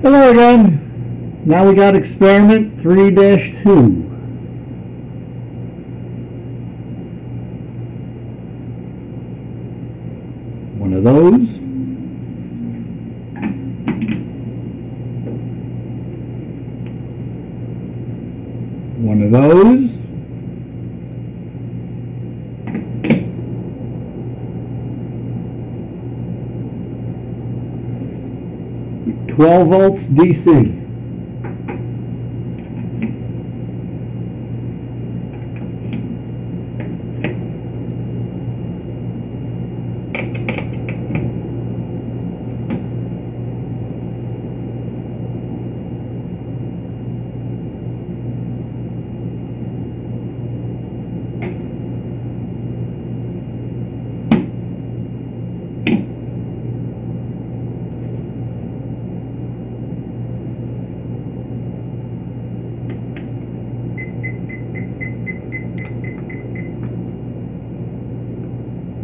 Hello again. Now we got experiment 3-2. One of those. One of those. Twelve volts DC.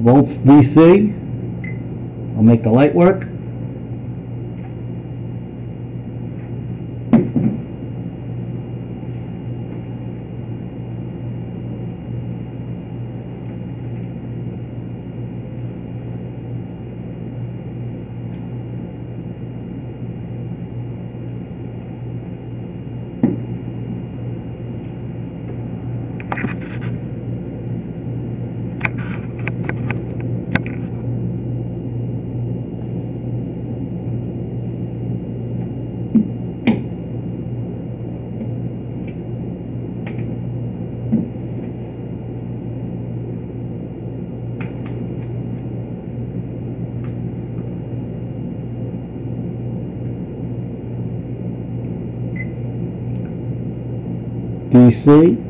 Volts DC. I'll make the light work. DC.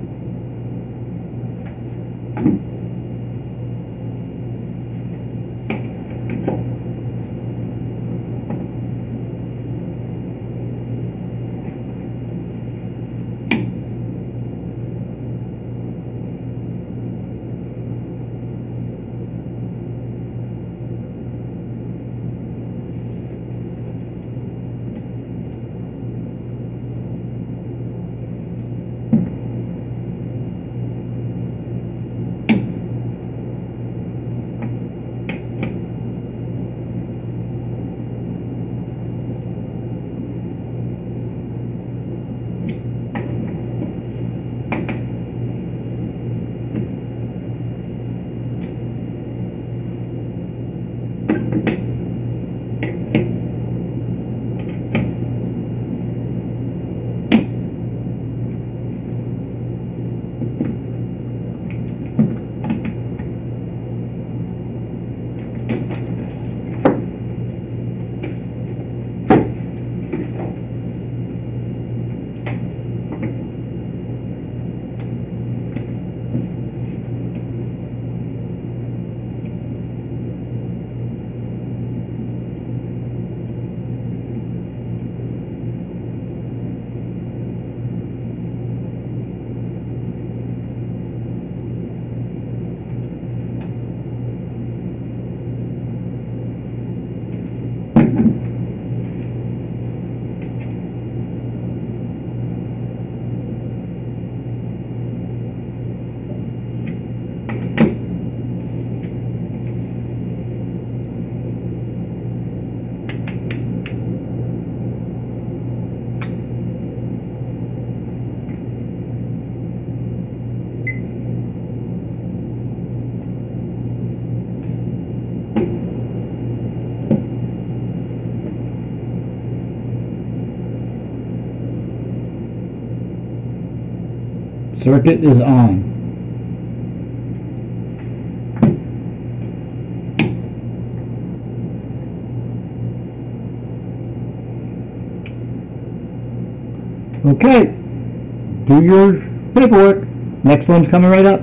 Circuit is on. Okay, do your paperwork. Next one's coming right up.